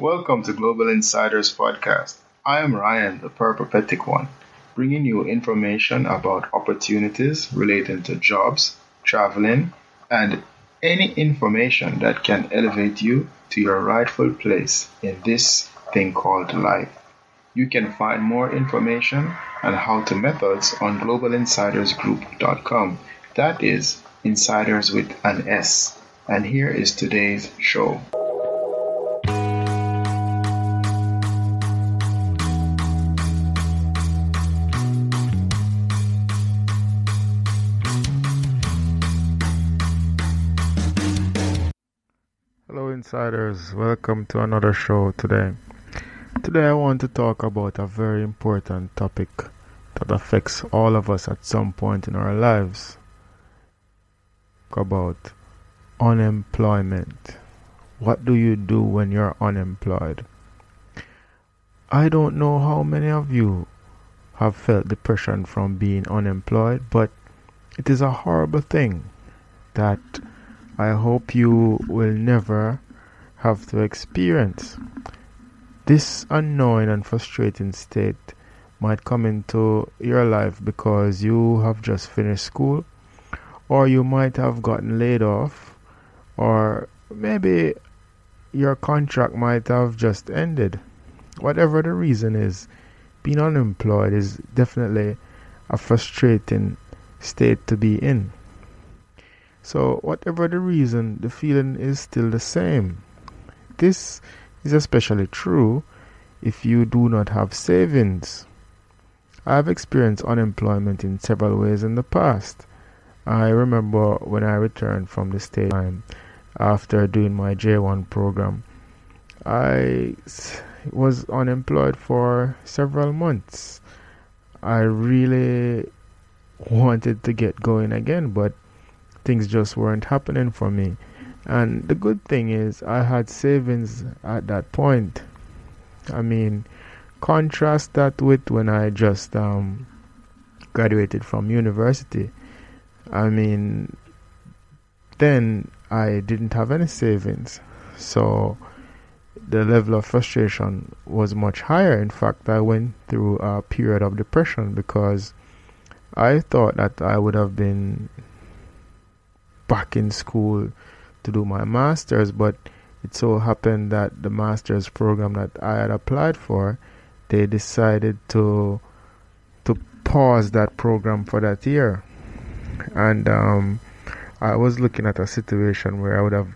Welcome to Global Insiders Podcast. I am Ryan, the Prophetic One, bringing you information about opportunities relating to jobs, traveling, and any information that can elevate you to your rightful place in this thing called life. You can find more information and how to methods on globalinsidersgroup.com. That is insiders with an S. And here is today's show. Insiders. Welcome to another show today. Today, I want to talk about a very important topic that affects all of us at some point in our lives. About unemployment. What do you do when you're unemployed? I don't know how many of you have felt depression from being unemployed, but it is a horrible thing that I hope you will never have to experience. This annoying and frustrating state might come into your life because you have just finished school, or you might have gotten laid off, or maybe your contract might have just ended. Whatever the reason is, being unemployed is definitely a frustrating state to be in. So, whatever the reason, the feeling is still the same. This is especially true if you do not have savings. I have experienced unemployment in several ways in the past. I remember when I returned from the state after doing my J1 program, I was unemployed for several months. I really wanted to get going again, but things just weren't happening for me. And the good thing is, I had savings at that point. I mean, contrast that with when I just um, graduated from university. I mean, then I didn't have any savings. So the level of frustration was much higher. In fact, I went through a period of depression because I thought that I would have been back in school to do my master's, but it so happened that the master's program that I had applied for, they decided to to pause that program for that year, and um, I was looking at a situation where I would have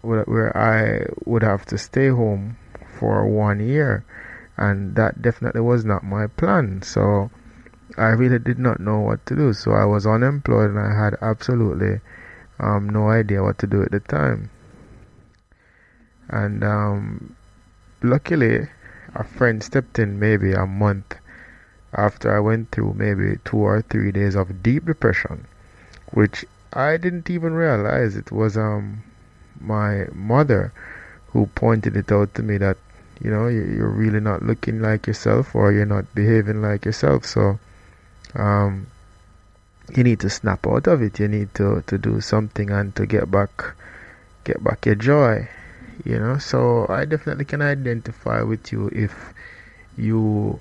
where I would have to stay home for one year, and that definitely was not my plan. So I really did not know what to do. So I was unemployed, and I had absolutely um, no idea what to do at the time. And um, luckily, a friend stepped in maybe a month after I went through maybe two or three days of deep depression, which I didn't even realize it was um my mother who pointed it out to me that you know you're really not looking like yourself or you're not behaving like yourself so um you need to snap out of it. You need to to do something and to get back get back your joy you know? So i definitely can identify with you if you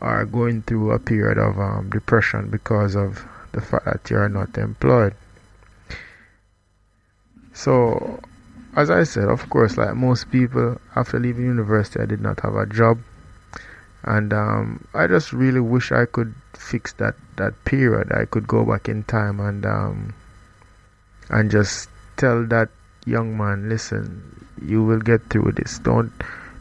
are going through a period of um, depression because of the fact that you're not employed. So as i said of course like most people after leaving university i did not have a job and um, i just really wish i could fix that that period. I could go back in time and um, and just tell that young man listen you will get through this. Don't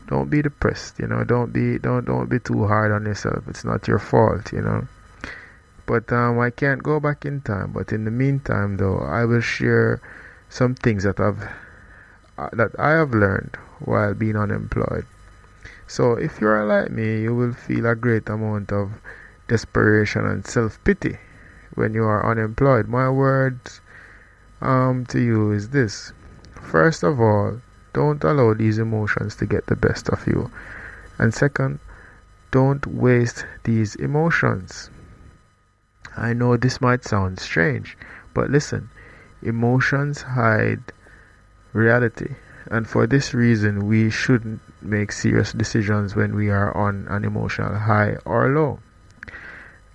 don't be depressed you know. Don't be don't don't be too hard on yourself. It's not your fault you know. But um, i can't go back in time. But in the meantime though i will share some things that i've uh, that i have learned while being unemployed so if you are like me you will feel a great amount of desperation and self-pity when you are unemployed my words um, to you is this first of all don't allow these emotions to get the best of you. And second, don't waste these emotions. I know this might sound strange, but listen emotions hide reality. And for this reason, we shouldn't make serious decisions when we are on an emotional high or low.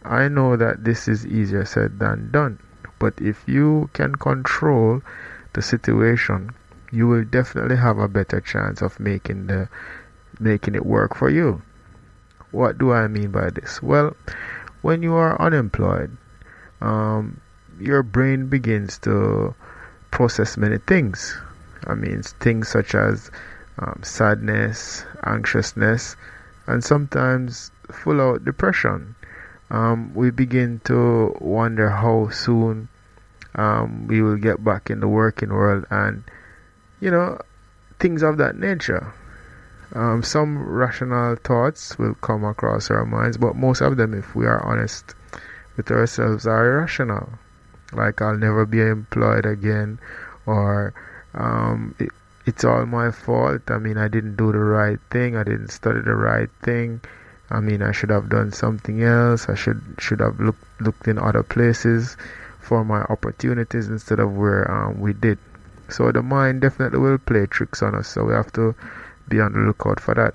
I know that this is easier said than done, but if you can control the situation, you will definitely have a better chance of making the making it work for you. What do I mean by this? Well, when you are unemployed, um, your brain begins to process many things. I mean, things such as um, sadness, anxiousness, and sometimes full out depression. Um, we begin to wonder how soon um, we will get back in the working world and, you know, things of that nature. Um, some rational thoughts will come across our minds, but most of them, if we are honest with ourselves, are irrational. Like, I'll never be employed again, or um, it, it's all my fault. I mean, I didn't do the right thing, I didn't study the right thing. I mean, I should have done something else. I should should have looked looked in other places for my opportunities instead of where um, we did. So the mind definitely will play tricks on us. So we have to be on the lookout for that.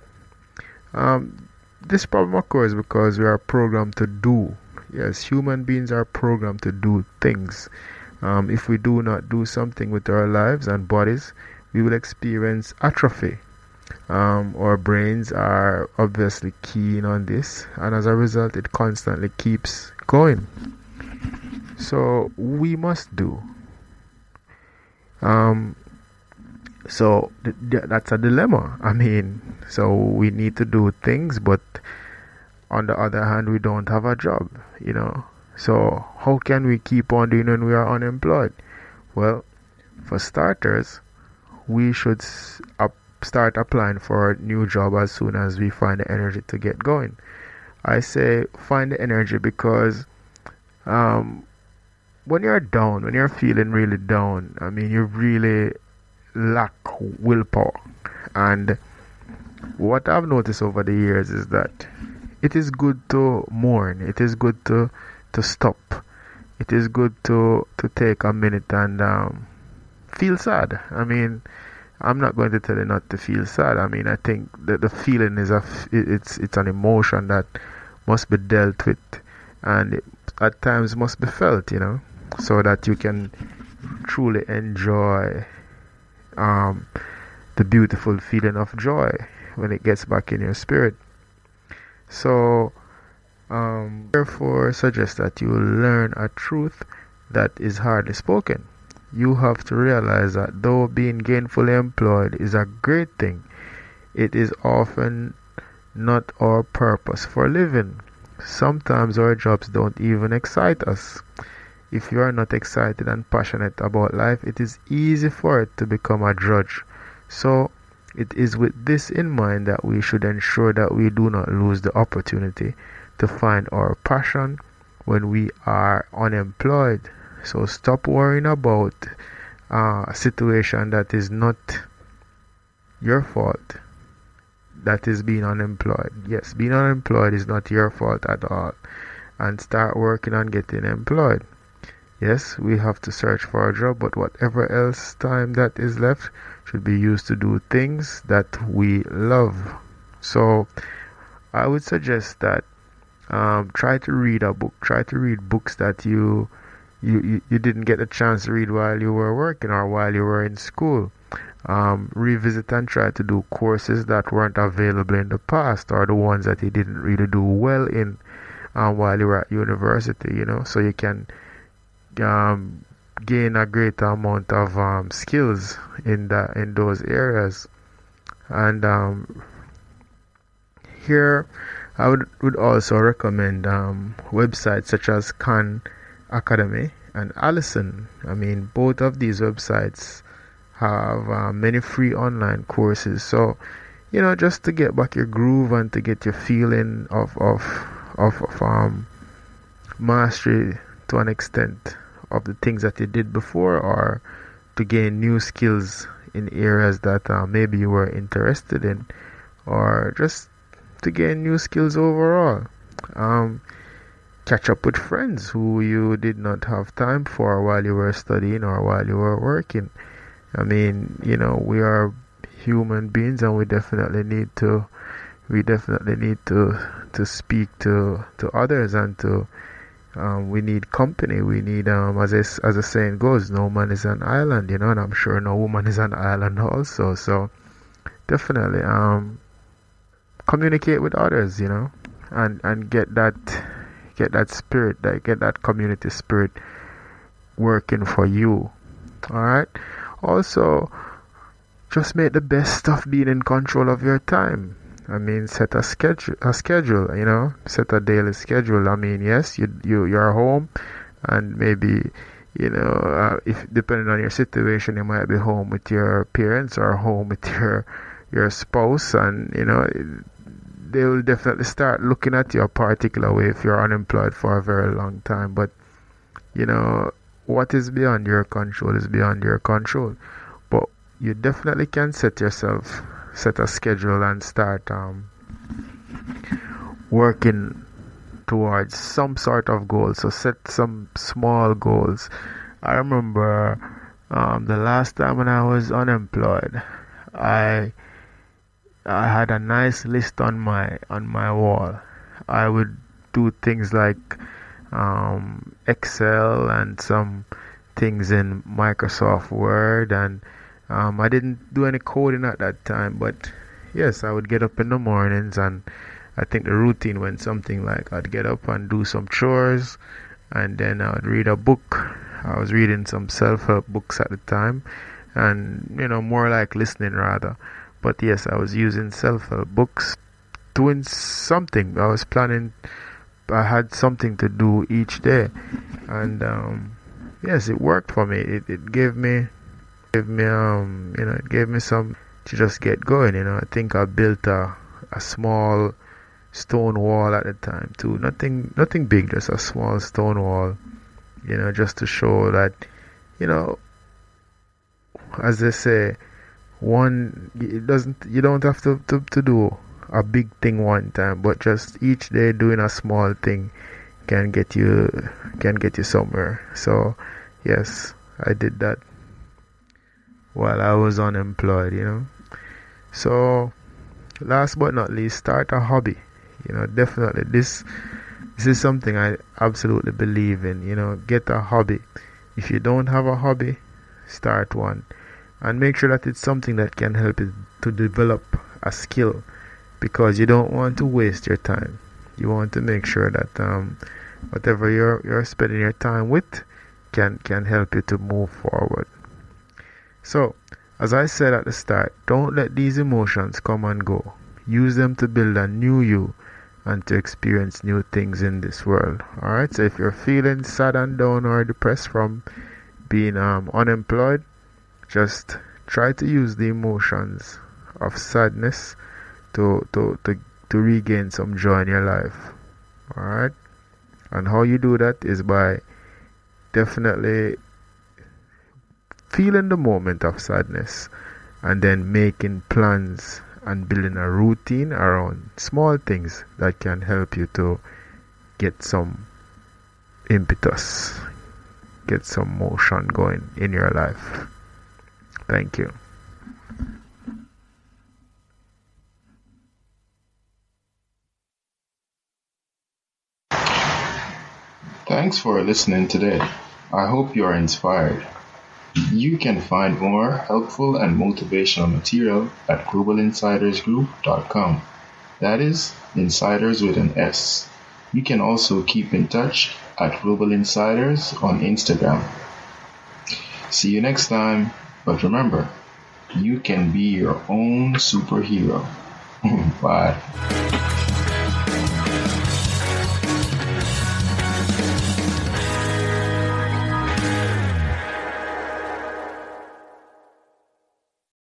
Um, this problem occurs because we are programmed to do. Yes, human beings are programmed to do things. Um, if we do not do something with our lives and bodies, we will experience atrophy. Um, our brains are obviously keen on this, and as a result, it constantly keeps going. So we must do. Um, so th- th- that's a dilemma. I mean, so we need to do things, but on the other hand, we don't have a job, you know. So how can we keep on doing when we are unemployed? Well, for starters, we should up, start applying for a new job as soon as we find the energy to get going. I say find the energy because um, when you're down, when you're feeling really down, I mean, you really lack willpower. And what I've noticed over the years is that it is good to mourn, it is good to, to stop, it is good to, to take a minute and um, feel sad. I mean, I'm not going to tell you not to feel sad. I mean, I think that the feeling is a, it's, it's an emotion that must be dealt with and at times must be felt, you know, so that you can truly enjoy um, the beautiful feeling of joy when it gets back in your spirit. So, um, therefore, suggest that you learn a truth that is hardly spoken. You have to realize that though being gainfully employed is a great thing, it is often not our purpose for living. Sometimes our jobs don't even excite us. If you are not excited and passionate about life, it is easy for it to become a drudge. So, it is with this in mind that we should ensure that we do not lose the opportunity to find our passion when we are unemployed. So, stop worrying about uh, a situation that is not your fault. That is being unemployed. Yes, being unemployed is not your fault at all. And start working on getting employed. Yes, we have to search for a job, but whatever else time that is left should be used to do things that we love. So, I would suggest that um, try to read a book. Try to read books that you, you you you didn't get a chance to read while you were working or while you were in school. Um, revisit and try to do courses that weren't available in the past or the ones that you didn't really do well in um, while you were at university. You know, so you can um, gain a greater amount of um, skills in that in those areas. And um, here, I would, would also recommend um, websites such as Khan Academy and Alison. I mean, both of these websites have uh, many free online courses. So, you know, just to get back your groove and to get your feeling of of of, of um, mastery to an extent of the things that you did before or to gain new skills in areas that uh, maybe you were interested in or just to gain new skills overall um, catch up with friends who you did not have time for while you were studying or while you were working i mean you know we are human beings, and we definitely need to we definitely need to to speak to to others and to um, we need company. We need, um, as as the saying goes, no man is an island, you know, and I'm sure no woman is an island also. So definitely, um, communicate with others, you know, and and get that get that spirit, that get that community spirit working for you. All right. Also, just make the best of being in control of your time. I mean, set a schedule, a schedule, you know, set a daily schedule. I mean, yes, you you you're home, and maybe, you know, uh, if depending on your situation, you might be home with your parents or home with your your spouse, and you know, they will definitely start looking at you a particular way if you're unemployed for a very long time. But you know, what is beyond your control is beyond your control. But you definitely can set yourself set a schedule and start um, working towards some sort of goal. So set some small goals. I remember um, the last time when I was unemployed, I I had a nice list on my on my wall. I would do things like um, Excel and some things in Microsoft Word and um, I didn't do any coding at that time, but yes, I would get up in the mornings and I think the routine went something like I'd get up and do some chores and then I would read a book. I was reading some self help books at the time and you know, more like listening rather. But yes, I was using self help books, doing something. I was planning, I had something to do each day, and um, yes, it worked for me. It, it gave me gave me um you know it gave me some to just get going you know i think i built a, a small stone wall at the time too nothing nothing big just a small stone wall you know just to show that you know as they say one it doesn't you don't have to, to, to do a big thing one time but just each day doing a small thing can get you can get you somewhere so yes i did that while I was unemployed, you know. So, last but not least, start a hobby. You know, definitely this this is something I absolutely believe in. You know, get a hobby. If you don't have a hobby, start one, and make sure that it's something that can help you to develop a skill, because you don't want to waste your time. You want to make sure that um, whatever you're you're spending your time with can can help you to move forward. So, as I said at the start, don't let these emotions come and go. Use them to build a new you and to experience new things in this world. Alright, so if you're feeling sad and down or depressed from being um, unemployed, just try to use the emotions of sadness to, to, to, to regain some joy in your life. Alright? And how you do that is by definitely feeling the moment of sadness and then making plans and building a routine around small things that can help you to get some impetus, get some motion going in your life. Thank you. Thanks for listening today. I hope you are inspired. You can find more helpful and motivational material at globalinsidersgroup.com. That is, insiders with an S. You can also keep in touch at Global Insiders on Instagram. See you next time, but remember, you can be your own superhero. Bye.